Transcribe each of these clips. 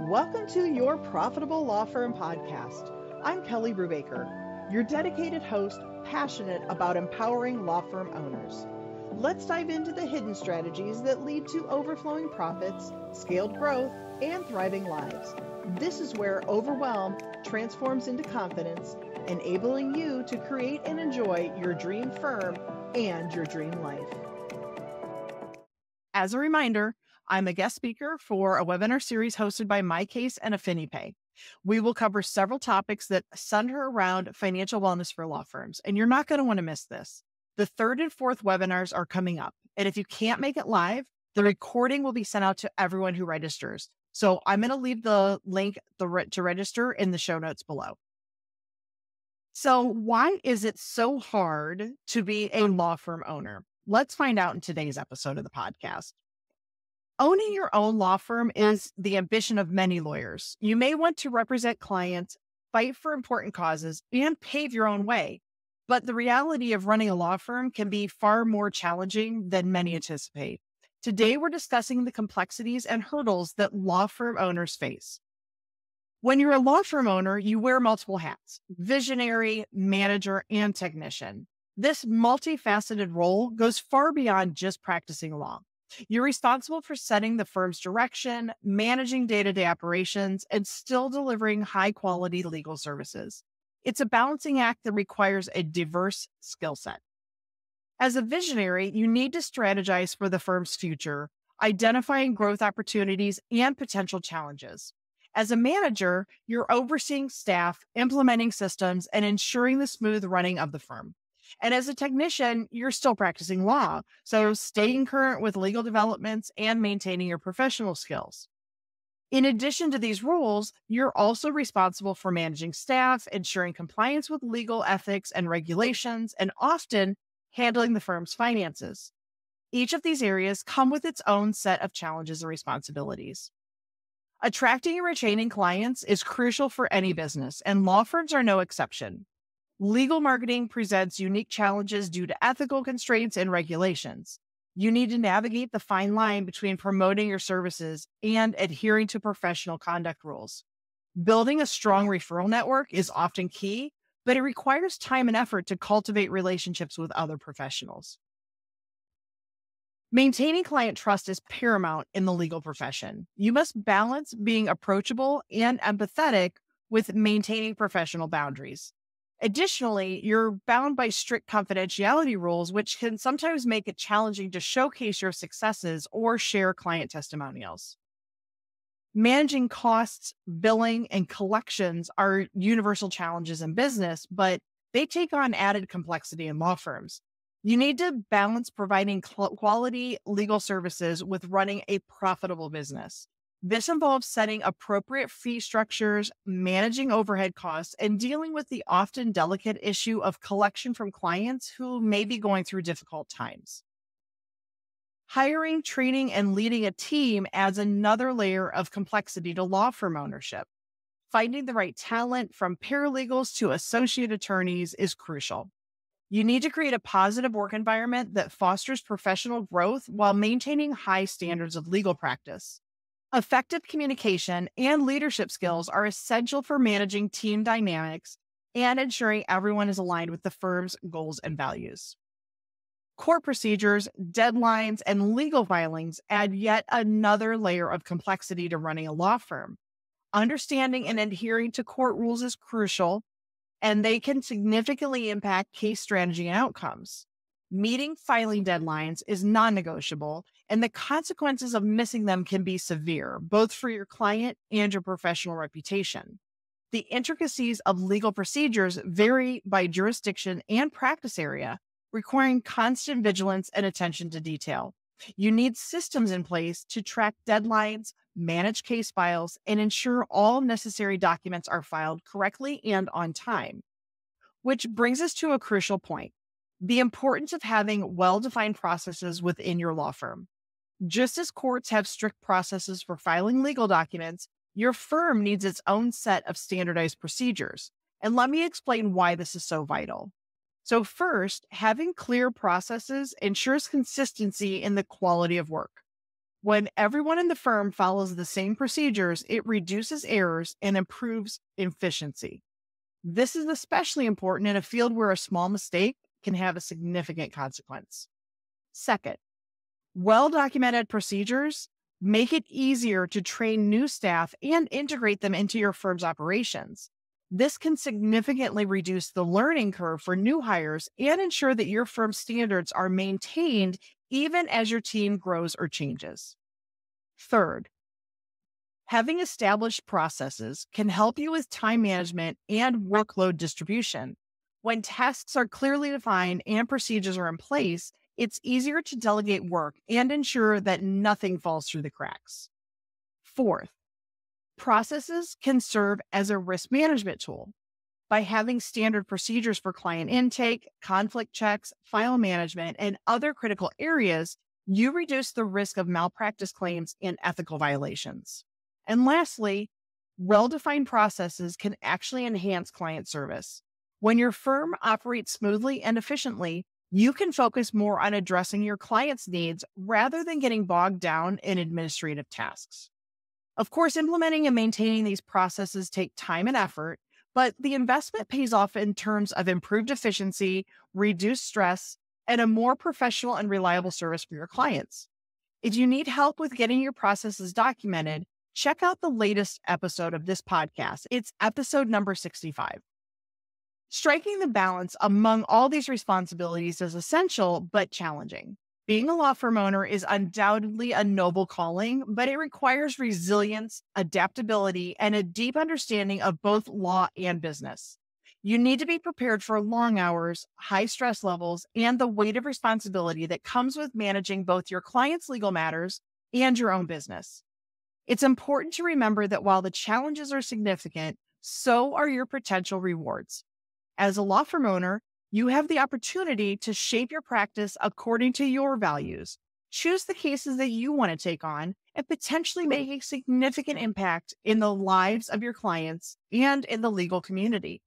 Welcome to your Profitable Law Firm podcast. I'm Kelley Brubaker, your dedicated host, passionate about empowering law firm owners. Let's dive into the hidden strategies that lead to overflowing profits, scaled growth, and thriving lives. This is where overwhelm transforms into confidence, enabling you to create and enjoy your dream firm and your dream life. As a reminder, I'm a guest speaker for a webinar series hosted by MyCase and AffiniPay. We will cover several topics that center around financial wellness for law firms, and you're not going to want to miss this. The third and fourth webinars are coming up. And if you can't make it live, the recording will be sent out to everyone who registers. So I'm going to leave the link to register in the show notes below. So, why is it so hard to be a law firm owner? Let's find out in today's episode of the podcast. Owning your own law firm is the ambition of many lawyers. You may want to represent clients, fight for important causes, and pave your own way. But the reality of running a law firm can be far more challenging than many anticipate. Today, we're discussing the complexities and hurdles that law firm owners face. When you're a law firm owner, you wear multiple hats visionary, manager, and technician. This multifaceted role goes far beyond just practicing law. You're responsible for setting the firm's direction, managing day to day operations, and still delivering high quality legal services. It's a balancing act that requires a diverse skill set. As a visionary, you need to strategize for the firm's future, identifying growth opportunities and potential challenges. As a manager, you're overseeing staff, implementing systems, and ensuring the smooth running of the firm. And as a technician, you're still practicing law. So staying current with legal developments and maintaining your professional skills. In addition to these rules, you're also responsible for managing staff, ensuring compliance with legal ethics and regulations, and often handling the firm's finances. Each of these areas come with its own set of challenges and responsibilities. Attracting and retaining clients is crucial for any business, and law firms are no exception. Legal marketing presents unique challenges due to ethical constraints and regulations. You need to navigate the fine line between promoting your services and adhering to professional conduct rules. Building a strong referral network is often key, but it requires time and effort to cultivate relationships with other professionals. Maintaining client trust is paramount in the legal profession. You must balance being approachable and empathetic with maintaining professional boundaries. Additionally, you're bound by strict confidentiality rules, which can sometimes make it challenging to showcase your successes or share client testimonials. Managing costs, billing, and collections are universal challenges in business, but they take on added complexity in law firms. You need to balance providing quality legal services with running a profitable business. This involves setting appropriate fee structures, managing overhead costs, and dealing with the often delicate issue of collection from clients who may be going through difficult times. Hiring, training, and leading a team adds another layer of complexity to law firm ownership. Finding the right talent from paralegals to associate attorneys is crucial. You need to create a positive work environment that fosters professional growth while maintaining high standards of legal practice. Effective communication and leadership skills are essential for managing team dynamics and ensuring everyone is aligned with the firm's goals and values. Court procedures, deadlines, and legal filings add yet another layer of complexity to running a law firm. Understanding and adhering to court rules is crucial, and they can significantly impact case strategy and outcomes. Meeting filing deadlines is non negotiable, and the consequences of missing them can be severe, both for your client and your professional reputation. The intricacies of legal procedures vary by jurisdiction and practice area, requiring constant vigilance and attention to detail. You need systems in place to track deadlines, manage case files, and ensure all necessary documents are filed correctly and on time. Which brings us to a crucial point the importance of having well defined processes within your law firm. Just as courts have strict processes for filing legal documents, your firm needs its own set of standardized procedures. And let me explain why this is so vital. So, first, having clear processes ensures consistency in the quality of work. When everyone in the firm follows the same procedures, it reduces errors and improves efficiency. This is especially important in a field where a small mistake can have a significant consequence. Second, well documented procedures make it easier to train new staff and integrate them into your firm's operations. This can significantly reduce the learning curve for new hires and ensure that your firm's standards are maintained even as your team grows or changes. Third, having established processes can help you with time management and workload distribution. When tasks are clearly defined and procedures are in place, it's easier to delegate work and ensure that nothing falls through the cracks. Fourth, processes can serve as a risk management tool. By having standard procedures for client intake, conflict checks, file management, and other critical areas, you reduce the risk of malpractice claims and ethical violations. And lastly, well defined processes can actually enhance client service. When your firm operates smoothly and efficiently, you can focus more on addressing your clients' needs rather than getting bogged down in administrative tasks. Of course, implementing and maintaining these processes take time and effort, but the investment pays off in terms of improved efficiency, reduced stress, and a more professional and reliable service for your clients. If you need help with getting your processes documented, check out the latest episode of this podcast. It's episode number 65. Striking the balance among all these responsibilities is essential but challenging. Being a law firm owner is undoubtedly a noble calling, but it requires resilience, adaptability, and a deep understanding of both law and business. You need to be prepared for long hours, high stress levels, and the weight of responsibility that comes with managing both your clients' legal matters and your own business. It's important to remember that while the challenges are significant, so are your potential rewards. As a law firm owner, you have the opportunity to shape your practice according to your values. Choose the cases that you want to take on and potentially hmm. make a significant impact in the lives of your clients and in the legal community.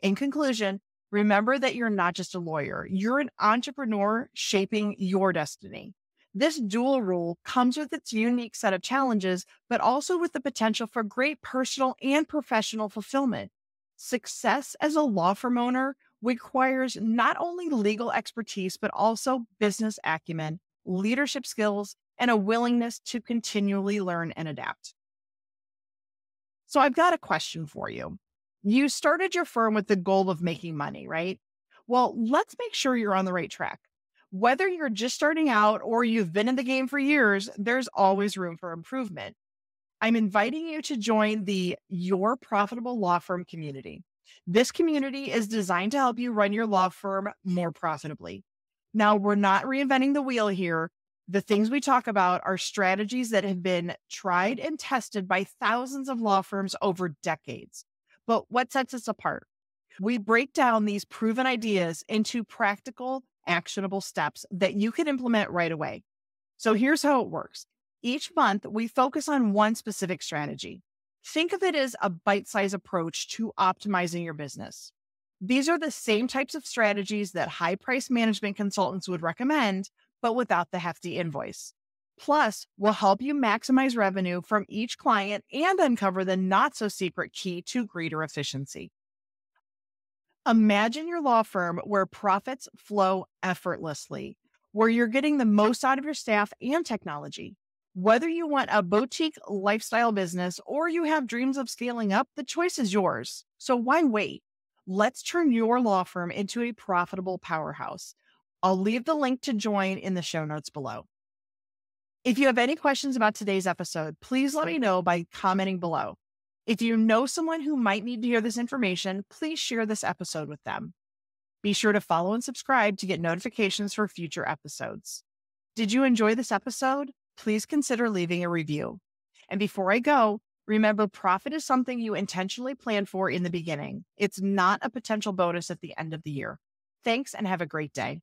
In conclusion, remember that you're not just a lawyer, you're an entrepreneur shaping your destiny. This dual role comes with its unique set of challenges, but also with the potential for great personal and professional fulfillment. Success as a law firm owner requires not only legal expertise, but also business acumen, leadership skills, and a willingness to continually learn and adapt. So, I've got a question for you. You started your firm with the goal of making money, right? Well, let's make sure you're on the right track. Whether you're just starting out or you've been in the game for years, there's always room for improvement. I'm inviting you to join the Your Profitable Law Firm community. This community is designed to help you run your law firm more profitably. Now, we're not reinventing the wheel here. The things we talk about are strategies that have been tried and tested by thousands of law firms over decades. But what sets us apart? We break down these proven ideas into practical, actionable steps that you can implement right away. So here's how it works each month, we focus on one specific strategy. Think of it as a bite sized approach to optimizing your business. These are the same types of strategies that high price management consultants would recommend, but without the hefty invoice. Plus, we'll help you maximize revenue from each client and uncover the not so secret key to greater efficiency. Imagine your law firm where profits flow effortlessly, where you're getting the most out of your staff and technology. Whether you want a boutique lifestyle business or you have dreams of scaling up, the choice is yours. So why wait? Let's turn your law firm into a profitable powerhouse. I'll leave the link to join in the show notes below. If you have any questions about today's episode, please let me know by commenting below. If you know someone who might need to hear this information, please share this episode with them. Be sure to follow and subscribe to get notifications for future episodes. Did you enjoy this episode? Please consider leaving a review. And before I go, remember profit is something you intentionally plan for in the beginning. It's not a potential bonus at the end of the year. Thanks and have a great day.